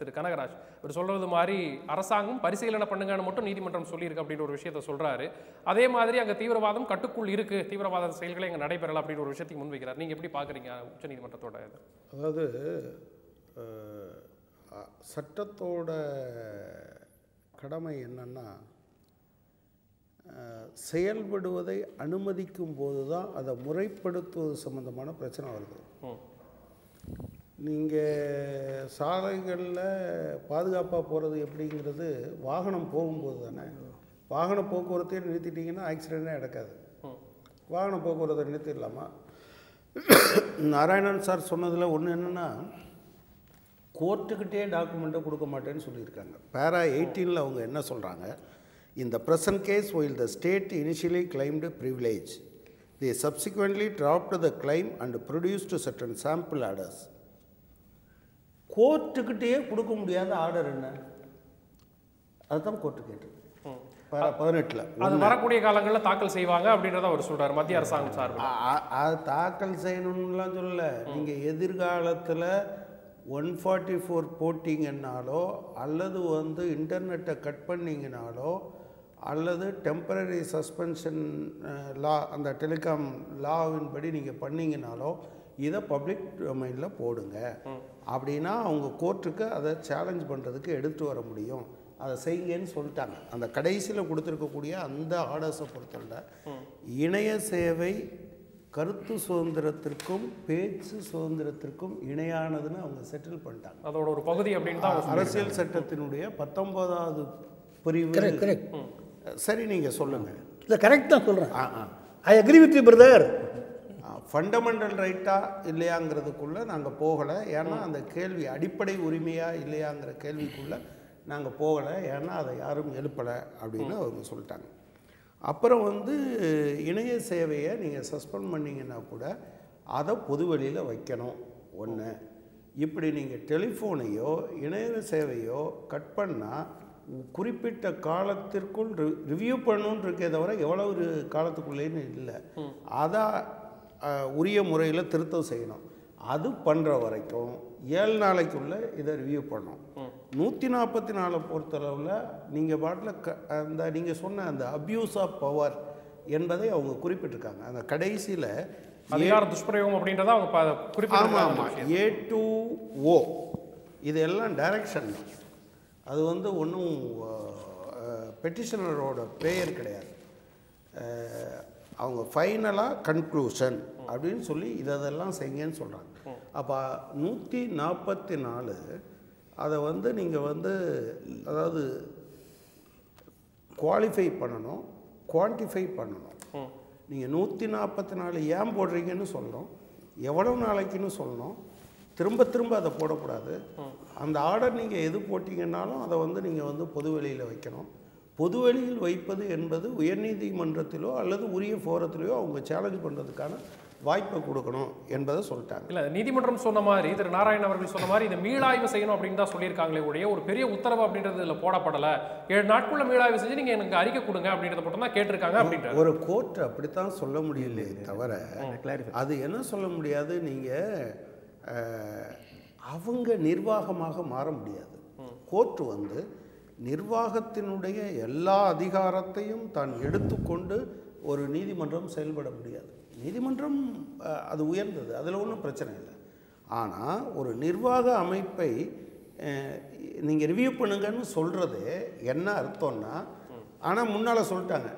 திரு கனகராஜ். இவர் சொல்றது மாதிரி அரசாங்கம் பரிசீலனை பண்ணுங்கன்னு மட்டும் நீதிமன்றம் சொல்லியிருக்கு அப்படின்ற ஒரு விஷயத்த சொல்றாரு. அதே மாதிரி அங்க தீவிரவாதம் கட்டுக்குள் இருக்கு. தீவிரவாத செயல்களை அங்க நடைபெறல அப்படின்ற ஒரு விஷயத்தையும் முன்வைக்கிறார். நீங்க எப்படி பாக்குறீங்க உச்சநீதிமன்றத்தோட இது? அதாவது சட்டத்தோட கடமை என்னன்னா செயல்படுவதை அனுமதிக்கும் போது தான் அதை முறைப்படுத்துவது சம்மந்தமான பிரச்சனை வருது. நீங்கள் சாலைகளில் பாதுகாப்பாக போகிறது எப்படிங்கிறது வாகனம் போகும்போது தானே. வாகன போக்குவரத்தையே நிறுத்திட்டிங்கன்னா ஆக்சிடென்ட்டே நடக்காது. வாகன போக்குவரத்தை நிறுத்திடலாமா? நாராயணன் சார் சொன்னதில் ஒன்று என்னென்னா கோர்ட்டுக்கிட்டே டாக்குமெண்ட்டை கொடுக்க மாட்டேன்னு சொல்லியிருக்காங்க. பேரா எயிட்டீனில் அவங்க என்ன சொல்கிறாங்க இந்த present case while the state initially claimed privilege the subsequently dropped the claim and produced certain sample orders கோர்ட்டுக்கிட்டேயே கொடுக்க முடியாத ஆர்டர் என்ன? அதுதான் கோர்ட்டு கேட்டு ம். பதினெட்டில். அது வரக்கூடிய காலங்களில் தாக்கல் செய்வாங்க அப்படின்றத அவர் சொல்றாரு மத்திய அரசாங்கம் சார்பில். அது தாக்கல் செய்யணும்லாம் சொல்லல. நீங்கள் எதிர்காலத்தில் ஒன் ஃபார்ட்டி ஃபோர் போட்டிங்கன்னாலோ அல்லது வந்து இன்டர்நெட்டை கட் பண்ணிங்கனாலோ அல்லது டெம்பரரி சஸ்பென்ஷன் லா அந்த டெலிகாம் லாவின் படி நீங்கள் பண்ணீங்கனாலோ இதை பப்ளிக் டொமைனில் போடுங்க. அப்படின்னா அவங்க கோர்ட்டுக்கு அதை சேலஞ்ச் பண்ணுறதுக்கு எடுத்து வர முடியும். அதை செய்யுங்கன்னு சொல்லிட்டாங்க. அந்த கடைசியில் கொடுத்துருக்கக்கூடிய அந்த ஆர்டர்ஸை பொறுத்தவரை இணைய சேவை கருத்து சுதந்திரத்திற்கும் பேச்சு சுதந்திரத்திற்கும் இணையானதுன்னு அவங்க செட்டில் பண்ணிட்டாங்க. அதோட ஒரு பகுதி அப்படின்னு அரசியல் சட்டத்தினுடைய பத்தொன்பதாவது பிரிவு சரி நீங்கள் சொல்லுங்கள் இல்லை கரெக்ட் தான் சொல்கிறேன் ஆ ஆ. I agree with you brother fundamental ரைட்டா இல்லையாங்கிறதுக்குள்ளே நாங்கள் போகலை. ஏன்னா அந்த கேள்வி அடிப்படை உரிமையா இல்லையாங்கிற கேள்விக்குள்ளே நாங்கள் போகலை. ஏன்னா அதை யாரும் எழுப்பலை அப்படின்னு அவங்க சொல்லிட்டாங்க. அப்புறம் வந்து இணைய சேவையை நீங்கள் சஸ்பெண்ட் பண்ணீங்கன்னா கூட அதை பொதுவெளியில் வைக்கணும். ஒன்று இப்படி நீங்கள் டெலிஃபோனையோ இணைய சேவையோ கட் பண்ணால் குறிப்பிட்ட காலத்திற்குள் ரிவ்யூ பண்ணணுன்னு இருக்கே தவிர எவ்வளவு ஒரு காலத்துக்குள்ளேன்னு இல்லை. அதை அஹ், உரிய முறையில் திருத்தம் செய்யணும். அது பண்ணுற வரைக்கும் ஏழு நாளைக்குள்ளே இதை ரிவ்யூ பண்ணணும். நூற்றி நாற்பத்தி நாலு பொறுத்தளவில் நீங்கள் பாட்டில் க அந்த நீங்கள் சொன்ன அந்த அப்யூஸ் ஆஃப் பவர் என்பதை அவங்க குறிப்பிட்டிருக்காங்க. அந்த கடைசியில் அதிகார துஷ்பிரயோகம் அப்படின்றத அவங்க ப- ஆமாம் ஏ டு ஓ இது எல்லாம் டைரக்ஷன் அது வந்து ஒன்றும் பெட்டிஷனரோட ப்ரேயர் கிடையாது. அவங்க ஃபைனலாக கன்க்ளூஷன் அப்படின்னு சொல்லி இதெல்லாம் செய்யுங்கன்னு சொல்கிறாங்க அப்போ நூற்றி நாற்பத்தி நாலு அதை வந்து நீங்கள் வந்து அதாவது குவாலிஃபை பண்ணணும் குவான்டிஃபை பண்ணணும். நீங்கள் நூற்றி நாற்பத்தி நாலு ஏன் போடுறீங்கன்னு சொல்லணும் எவ்வளவு நாளைக்குன்னு சொல்லணும் திரும்ப திரும்ப அதை போடக்கூடாது. அந்த ஆர்டர் நீங்கள் எது போட்டிங்கன்னாலும் அதை வந்து நீங்கள் வந்து பொதுவெளியில் வைக்கணும். பொதுவெளியில் வைப்பது என்பது உயர்நீதிமன்றத்திலோ அல்லது உரிய ஃபோரத்திலேயோ அவங்க சேலஞ்ச் பண்ணுறதுக்கான வாய்ப்பை கொடுக்கணும் என்பதை சொல்லிட்டாங்க. இல்ல நீதிமன்றம் சொன்ன மாதிரி திரு நாராயணன் அவர்கள் சொன்ன மாதிரி இதை மீளாய்வு செய்யணும் அப்படின்னு தான் சொல்லியிருக்காங்களே ஒழிய ஒரு பெரிய உத்தரவு அப்படின்றது இதுல போடப்படல. ஏழு நாட்குள்ள மீளாய்வு செஞ்சு நீங்க எனக்கு அறிக்கை கொடுங்க அப்படின்றத மட்டும் தான் கேட்டிருக்காங்க அப்படின்றாரு. ஒரு கோர்ட் அப்படித்தான் சொல்ல முடியலையே தவிர அது என்ன சொல்ல முடியாது? நீங்கள் அவங்க நிர்வாகமாக மாற முடியாது. கோர்ட் வந்து நிர்வாகத்தினுடைய எல்லா அதிகாரத்தையும் தான் எடுத்துக்கொண்டு ஒரு நீதிமன்றம் செயல்பட முடியாது. நீதிமன்றம் அது உயர்ந்தது. அதில் ஒன்றும் பிரச்சனை இல்லை. ஆனால் ஒரு நிர்வாக அமைப்பை நீங்கள் ரிவ்யூ பண்ணுங்கன்னு சொல்கிறது என்ன அர்த்தம்னா ஆனால் முன்னால் சொல்லிட்டாங்க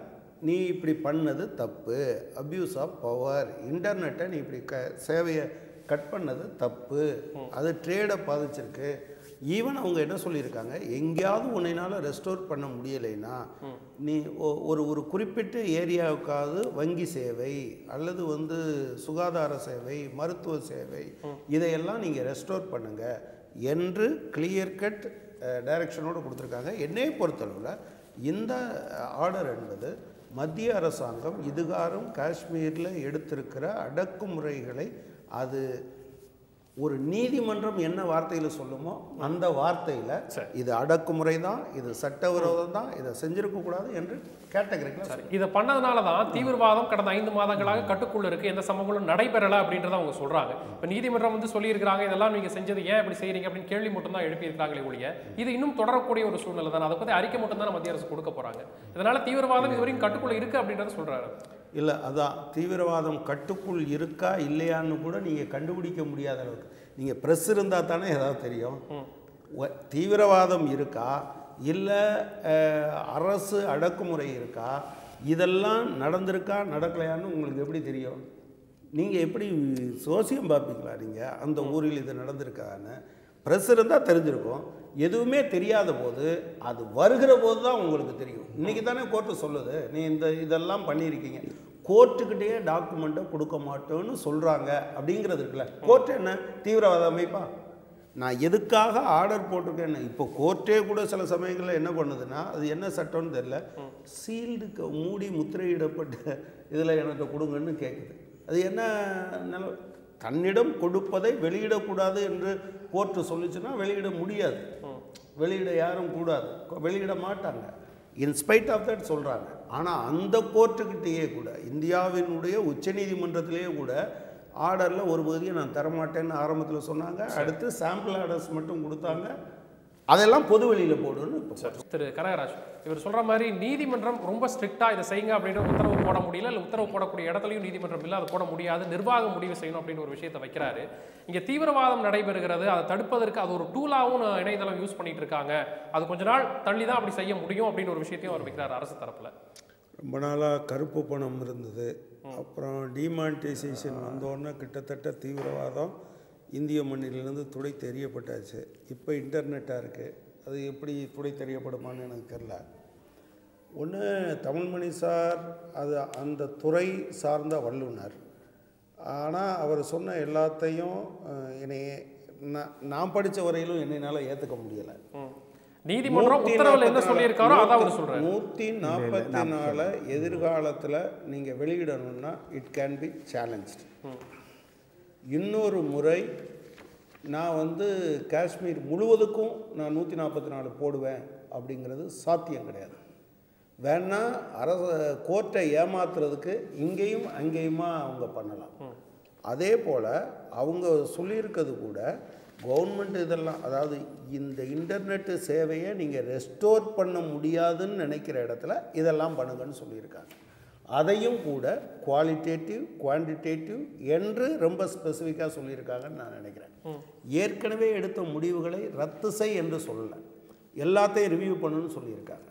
நீ இப்படி பண்ணது தப்பு. அப்யூஸ் ஆஃப் பவர் இன்டர்நெட்டை நீ இப்படி க சேவையை கட் பண்ணது தப்பு. அது ட்ரேடை பாதிச்சிருக்கு. ஈவன் அவங்க என்ன சொல்லியிருக்காங்க? எங்கேயாவது உன்னைனால் ரெஸ்டோர் பண்ண முடியலைன்னா நீ ஒ- ஒரு ஒரு குறிப்பிட்ட ஏரியாவுக்காவது வங்கி சேவை அல்லது வந்து சுகாதார சேவை மருத்துவ சேவை இதையெல்லாம் நீங்கள் ரெஸ்டோர் பண்ணுங்க என்று கிளியர் கட் டைரக்ஷனோடு கொடுத்துருக்காங்க. என்னையை பொறுத்தளவில் இந்த ஆர்டர் என்பது மத்திய அரசாங்கம் இதுகாரும் காஷ்மீரில் எடுத்திருக்கிற அடக்குமுறைகளை அது ஒரு நீதிமன்றம் என்ன வார்த்தையில் சொல்லுமோ அந்த வார்த்தையில். இது அடக்குமுறை தான் இது சட்டவிரோதம் தான் இதை செஞ்சிருக்க கூடாது என்று கேட்டகரிக்கல சரி. இதை பண்ணதுனால தான் தீவிரவாதம் கடந்த ஐந்து மாதங்களாக கட்டுக்குள்ள இருக்கு எந்த சம்பவங்களும் நடைபெறல அப்படின்றத அவங்க சொல்றாங்க. இப்போ நீதிமன்றம் வந்து சொல்லியிருக்கிறாங்க இதெல்லாம் நீங்க செஞ்சது ஏன் இப்படி செய்றீங்க அப்படின்னு கேள்வி மட்டும் தான் எழுப்பியிருக்காங்களே ஒழிய இது இன்னும் தொடரக்கூடிய ஒரு சூழ்நிலை தான் அதை பத்தி அறிக்கை மட்டும் தான் மத்திய அரசு கொடுக்க போறாங்க. இதனால தீவிரவாதம் இதுவரைக்கும் கட்டுக்குள்ள இருக்கு அப்படின்றத சொல்றாரு. இல்லை அதான் தீவிரவாதம் கட்டுக்குள் இருக்கா இல்லையான்னு கூட நீங்கள் கண்டுபிடிக்க முடியாத அளவுக்கு. நீங்கள் ப்ரெஸ் இருந்தால் தானே ஏதாவது தெரியும். தீவிரவாதம் இருக்கா இல்லை அரசு அடக்குமுறை இருக்கா இதெல்லாம் நடந்திருக்கா நடக்கலையான்னு உங்களுக்கு எப்படி தெரியும்? நீங்கள் எப்படி சோசியம் பார்ப்பீங்களா நீங்கள் அந்த ஊரில் இது நடந்திருக்கான்னு. ப்ரெஸ் இருந்தால் தெரிஞ்சிருக்கும். எதுவுமே தெரியாத போது அது வருகிற போது தான் உங்களுக்கு தெரியும். இன்றைக்கி தானே கோர்ட்டு சொல்லுது. நீ இந்த இதெல்லாம் பண்ணியிருக்கீங்க. கோர்ட்டுக்கிட்டேயே டாக்குமெண்ட்டை கொடுக்க மாட்டோன்னு சொல்கிறாங்க அப்படிங்கிறது இருக்குல்ல. கோர்ட் என்ன? தீவிரவாத அமைப்பா? நான் எதுக்காக ஆர்டர் போட்டிருக்கேன்னு இப்போ கோர்ட்டே கூட சில சமயங்களில் என்ன பண்ணுதுன்னா அது என்ன சட்டம்னு தெரில சீல்டுக்கு மூடி முத்திரையிடப்பட்ட இதில் எனக்கு கொடுங்கன்னு கேட்குது அது என்ன நில தன்னிடம் கொடுப்பதை வெளியிடக்கூடாது என்று கோர்ட்டு சொல்லுச்சுன்னா வெளியிட முடியாது. வெளியிட யாரும் கூடாது. வெளியிட மாட்டாங்க. இன்ஸ்பைட் ஆஃப் தட் சொல்கிறாங்க ஆனால் அந்த கோர்ட்டுக்கிட்டேயே கூட இந்தியாவினுடைய உச்சநீதிமன்றத்திலேயே கூட ஆர்டரில் ஒரு பகுதியை நான் தரமாட்டேன்னு ஆரம்பத்தில் சொன்னாங்க. அடுத்து சாம்பிள் ஆர்டர்ஸ் மட்டும் கொடுத்தாங்க. அதெல்லாம் பொது வெளியில் சரி திரு கனகராஜ் இவர் சொல்ற மாதிரி நீதிமன்றம் ரொம்ப ஸ்ட்ரிக்டா இதை செய்யுங்க அப்படின்னு உத்தரவு போட முடியல. இல்லை உத்தரவு போடக்கூடிய இடத்துலையும் நீதிமன்றம் இல்லை அதை போட முடியாது. நிர்வாகம் முடிவு செய்யணும் அப்படின்னு ஒரு விஷயத்தை வைக்கிறாரு. இங்க தீவிரவாதம் நடைபெறுகிறது. அதை தடுப்பதற்கு அது ஒரு டூலாவும் இணையதளம் யூஸ் பண்ணிட்டு இருக்காங்க. அது கொஞ்ச நாள் தள்ளி தான் அப்படி செய்ய முடியும் அப்படின்னு ஒரு விஷயத்தையும் அவர் வைக்கிறார் அரசு தரப்புல. ரொம்ப நாளாக கருப்பு பணம் இருந்தது. அப்புறம் டிமானிட்டைசேஷன் வந்தோடனே கிட்டத்தட்ட தீவிரவாதம் இந்திய மண்ணிலிருந்து துடை தெரியப்பட்டாச்சு. இப்போ இன்டர்நெட்டாக இருக்குது அது எப்படி துடை தெரியப்படுமான்னு எனக்கு தெரில ஒன்று தமிழ்மணி சார் அது அந்த துறை சார்ந்த வல்லுனர். ஆனால் அவர் சொன்ன எல்லாத்தையும் என்னை நான் நான் படித்த வரையிலும் என்னைனால ஏற்றுக்க முடியலை. நீதிமன்றம் உத்தரவுல என்ன சொல்லியிருக்காரோ அதான் அவர் நூற்றி நாற்பத்தி நாலு எதிர்காலத்தில் நீங்கள் வெளியிடணும்னா இட் கேன் பி சேலஞ்ச்டு இன்னொரு முறை நான் வந்து காஷ்மீர் முழுவதுக்கும் நான் நூற்றி நாற்பத்தி நாலு போடுவேன் அப்படிங்கிறது சாத்தியம் கிடையாது. வேணா அரச கோர்ட்டை ஏமாத்துறதுக்கு இங்கேயும் அங்கேயுமா அவங்க பண்ணலாம். அதே போல் அவங்க சொல்லியிருக்கிறது கூட கவர்மெண்ட் இதெல்லாம் அதாவது இந்த இன்டர்நெட் சேவையை நீங்கள் ரெஸ்டோர் பண்ண முடியாதுன்னு நினைக்கிற இடத்துல இதெல்லாம் பண்ணுங்கன்னு சொல்லியிருக்காங்க. அதையும் கூட குவாலிட்டேட்டிவ் குவான்டிடேட்டிவ் என்று ரொம்ப ஸ்பெசிஃபிக்காக சொல்லியிருக்காங்கன்னு நான் நினைக்கிறேன். ஏற்கனவே எடுத்த முடிவுகளை ரத்து செய் என்று சொல்லலை. எல்லாத்தையும் ரிவ்யூ பண்ணுன்னு சொல்லியிருக்காங்க.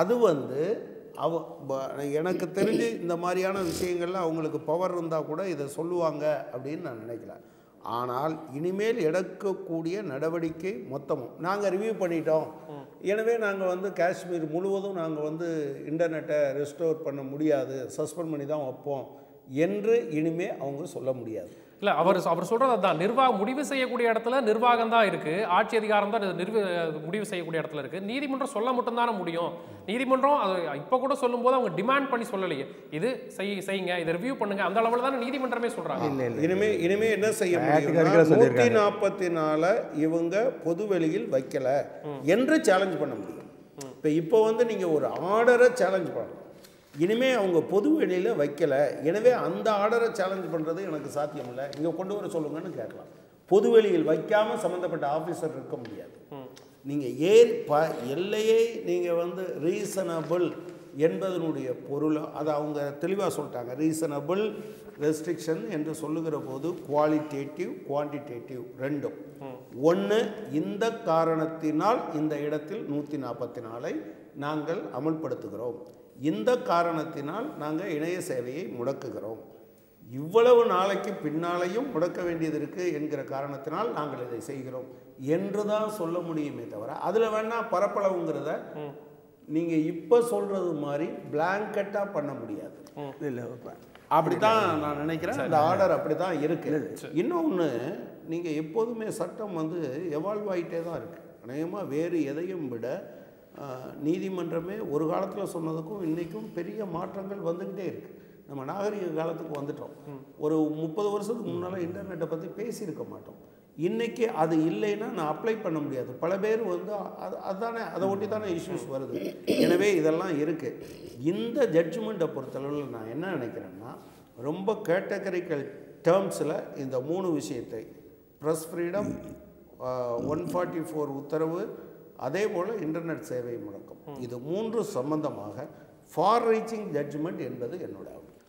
அது வந்து அவ எனக்கு தெரிஞ்சு இந்த மாதிரியான விஷயங்கள்ல அவங்களுக்கு பவர் இருந்தால் கூட இதை சொல்லுவாங்க அப்படின்னு நான் நினைக்கல ஆனால் இனிமேல் எடுக்கக்கூடிய நடவடிக்கை மொத்தமும். நாங்கள் ரிவ்யூ பண்ணிட்டோம். எனவே நாங்கள் வந்து காஷ்மீர் முழுவதும் நாங்கள் வந்து இன்டர்நெட்டை ரெஸ்டோர் பண்ண முடியாது. சஸ்பெண்ட் பண்ணி தான் வைப்போம். என்று இனிமே அவங்க சொல்ல முடியாது. இல்ல அவர் அவர் சொல்றது அதான். நிர்வாகம் முடிவு செய்யக்கூடிய இடத்துல நிர்வாகம் தான் இருக்கு. ஆட்சி அதிகாரம் தான் நிர்வ முடிவு செய்யக்கூடிய இடத்துல இருக்கு. நீதிமன்றம் சொல்ல மட்டும்தானே முடியும். நீதிமன்றம் அது இப்போ கூட சொல்லும்போது அவங்க டிமாண்ட் பண்ணி சொல்லலையே. இது செய் செய்யுங்க. இதை ரிவ்யூ பண்ணுங்க. அந்த அளவில் தானே நீதிமன்றமே சொல்றாங்க. இல்லை இல்லை இனிமே இனிமே என்ன செய்ய முடியும் நூற்றி. நாற்பத்தி நாலை இவங்க பொது வெளியில் வைக்கல என்று சேலஞ்ச் பண்ண முடியும். இப்போ இப்போ வந்து நீங்கள் ஒரு ஆர்டரை சேலஞ்ச் பண்ணணும். இனிமே அவங்க பொது வெளியில் வைக்கல. எனவே அந்த ஆர்டரை சேலஞ்ச் பண்ணுறது எனக்கு சாத்தியம் இல்லை. இங்கே கொண்டு வர சொல்லுங்கன்னு கேட்கலாம். பொது வெளியில் வைக்காமல் சம்மந்தப்பட்ட ஆஃபீஸர் இருக்க முடியாது. நீங்கள் ஏறி ப எல்லையை நீங்கள் வந்து ரீசனபிள் என்பதனுடைய பொருள். அதை அவங்க தெளிவாக சொல்லிட்டாங்க. ரீசனபிள் ரெஸ்ட்ரிக்ஷன் என்று சொல்லுகிற போது குவாலிட்டேட்டிவ் குவான்டிடேட்டிவ் ரெண்டும். ஒன்று இந்த காரணத்தினால் இந்த இடத்தில் நூற்றி நாற்பத்தி நாலை நாங்கள் அமல்படுத்துகிறோம். இந்த காரணத்தினால் நாங்கள் இணைய சேவையை முடக்குகிறோம். இவ்வளவு நாளைக்கு பின்னாலையும் முடக்க வேண்டியது இருக்குது என்கிற காரணத்தினால் நாங்கள் இதை செய்கிறோம் என்று தான் சொல்ல முடியுமே தவிர அதில் வேணா பரப்பளவுங்கிறத நீங்கள் இப்போ சொல்கிறது மாதிரி பிளாங்கெட்டாக பண்ண முடியாது. இல்லை இப்போ அப்படித்தான் நான் நினைக்கிறேன். அந்த ஆர்டர் அப்படி தான் இருக்கு. இன்னொன்று நீங்கள் எப்போதுமே சட்டம் வந்து எவால்வ் ஆகிட்டே தான் இருக்கு. அநேகமாக வேறு எதையும் விட நீதிமன்றமே ஒரு காலத்தில் சொன்னதுக்கும் இன்றைக்கும் பெரிய மாற்றங்கள் வந்துக்கிட்டே இருக்கு. நம்ம நாகரிக காலத்துக்கு வந்துட்டோம். ஒரு முப்பது வருஷத்துக்கு முன்னால் இன்டர்நெட்டை பற்றி பேசியிருக்க மாட்டோம். இன்னைக்கு அது இல்லைன்னா நான் அப்ளை பண்ண முடியாது. பல பேர் வந்து அது அதுதானே அதை ஒட்டி தானே இஷ்யூஸ் வருது. எனவே இதெல்லாம் இருக்குது இந்த ஜட்ஜ்மெண்ட்டை பொறுத்தளவில் நான் என்ன நினைக்கிறேன்னா ரொம்ப கேட்டகரிக்கல் டேர்ம்ஸில் இந்த மூணு விஷயத்தை press freedom one forty four உத்தரவு அதே போல் இன்டர்நெட் சேவை முடக்கம். இது மூன்று சம்பந்தமாக ஃபார் ரீச்சிங் ஜட்ஜ்மெண்ட் என்பது என்னோட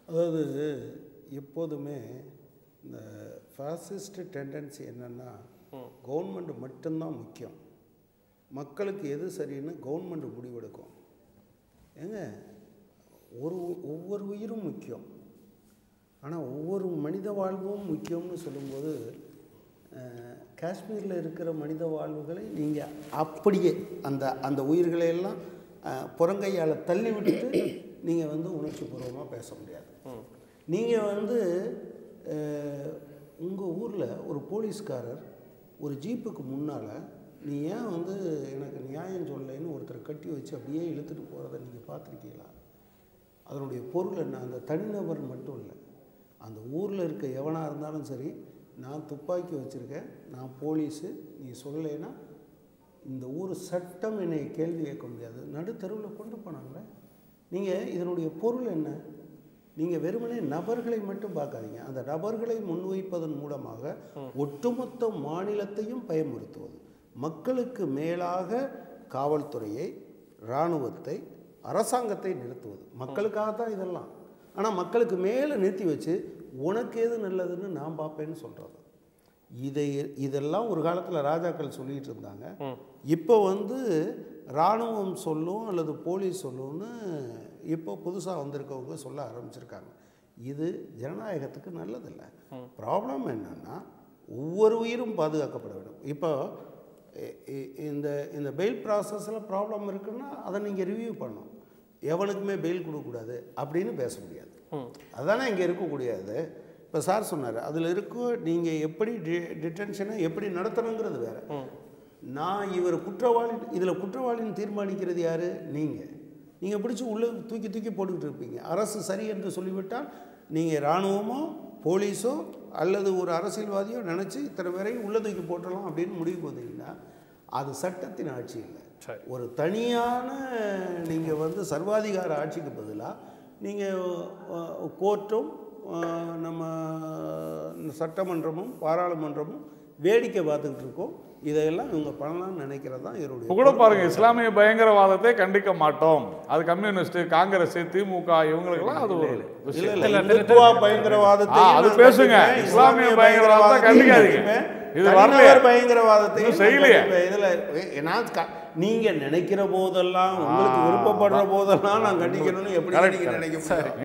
அதாவது எப்போதுமே இந்த ஃபேசிஸ்ட் டெண்டன்சி என்னென்னா கவர்மெண்ட் மட்டும்தான் முக்கியம். மக்களுக்கு எது சரின்னு கவர்மெண்ட் முடிவெடுக்கும். ஏங்க? ஒரு ஒவ்வொரு உயிரும் முக்கியம். ஆனால் ஒவ்வொரு மனித வாழ்வும் முக்கியம்னு சொல்லும்போது காஷ்மீரில் இருக்கிற மனித வாழ்வுகளை நீங்கள் அப்படியே அந்த அந்த உயிர்களை எல்லாம் புறங்கையால் தள்ளி விட்டுட்டு நீங்கள் வந்து உணர்ச்சி பூர்வமாக பேச முடியாது. நீங்கள் வந்து உங்கள் ஊரில் ஒரு போலீஸ்காரர் ஒரு ஜீப்புக்கு முன்னால் நீ ஏன் வந்து எனக்கு நியாயம் சொல்லலைன்னு ஒருத்தர் கட்டி வச்சு அப்படியே இழுத்துட்டு போகிறத நீங்கள் பார்த்துருக்கீங்களா? அதனுடைய பொருள் என்ன? அந்த தனிநபர் மட்டும் இல்லை. அந்த ஊரில் இருக்க எவனாக இருந்தாலும் சரி நான் துப்பாக்கி வச்சுருக்கேன் நான் போலீஸு நீ சொல்லலைன்னா இந்த ஊர் சட்டம் என்னை கேள்வி கேட்க முடியாது. நடுத்தருவில் கொண்டு போனாங்களே. நீங்கள் இதனுடைய பொருள் என்ன? நீங்கள் வெறுமனே நபர்களை மட்டும் பார்க்காதீங்க. அந்த நபர்களை முன்வைப்பதன் மூலமாக ஒட்டுமொத்த மாநிலத்தையும் பயமுறுத்துவது. மக்களுக்கு மேலாக காவல்துறையை இராணுவத்தை அரசாங்கத்தை நிறுத்துவது. மக்களுக்காக தான் இதெல்லாம். ஆனால் மக்களுக்கு மேலே நிறுத்தி வச்சு உனக்கு எது நல்லதுன்னு நான் பார்ப்பேன்னு சொல்கிறது இதை இதெல்லாம் ஒரு காலத்தில் ராஜாக்கள் சொல்லிட்டு இருந்தாங்க. இப்போ வந்து இராணுவம் சொல்லும் அல்லது போலீஸ் சொல்லும்னு இப்போ புதுசாக வந்திருக்கவங்க சொல்ல ஆரம்பிச்சிருக்காங்க. இது ஜனநாயகத்துக்கு நல்லதில்லை. ப்ராப்ளம் என்னன்னா ஒவ்வொரு உயிரும் பாதுகாக்கப்பட வேண்டும். இப்போ இந்த இந்த பெயில் ப்ராசஸில் ப்ராப்ளம் இருக்குன்னா அதை நீங்கள் ரிவ்யூ பண்ணணும். எவனுக்குமே பெயில் கொடுக்கக்கூடாது அப்படின்னு பேச முடியாது. அதானே இங்கே இருக்கக்கூடியது. இப்போ சார் சொன்னார் அதில் இருக்கும் நீங்கள் எப்படி டி டிடென்ஷனை எப்படி நடத்தணுங்கிறது வேறு. நான் இவர் குற்றவாளி இதில் குற்றவாளின்னு தீர்மானிக்கிறது யார்? நீங்கள் நீங்கள் பிடிச்சி உள்ளே தூக்கி தூக்கி போட்டுக்கிட்டு இருப்பீங்க. அரசு சரி என்று சொல்லிவிட்டால் நீங்கள் இராணுவமோ போலீஸோ அல்லது ஒரு அரசியல்வாதியோ நினச்சி இத்தனை பேரையும் உள்ளே தூக்கி போட்டலாம் அப்படின்னு முடிவுக்கு வந்தீங்கன்னா அது சட்டத்தின் ஆட்சி இல்லை. ஒரு தனியான நீங்கள் வந்து சர்வாதிகார ஆட்சிக்கு பதிலாக நீங்கள் கோர்ட்டும் நம்ம சட்டமன்றமும் பாராளுமன்றமும் வேடிக்கை பார்த்துக்கிட்டு இருக்கோம். இதையெல்லாம் இவங்க பண்ணலாம்னு நினைக்கிறது தான் இப்போ கூட இவருடைய பாருங்க இஸ்லாமிய பயங்கரவாதத்தை கண்டிக்க மாட்டோம். அது கம்யூனிஸ்ட் காங்கிரஸ் திமுக இவங்களுக்கெல்லாம் அது ஒரு இல்ல விஷயம். இல்ல இல்ல, இந்துத்துவா பயங்கரவாதத்தை அது பேசுங்க. இஸ்லாமிய பயங்கரவாதத்தை கண்டிக்காதீங்க. இது. தனிநபர் பயங்கரவாதத்தை செய்யலையே. இதுல நான் க- நீங்க நினைக்கிற போதெல்லாம் உங்களுக்கு விருப்பப்படுற போதெல்லாம் நான் கண்டிக்கணும்னு எப்படி. நினைக்க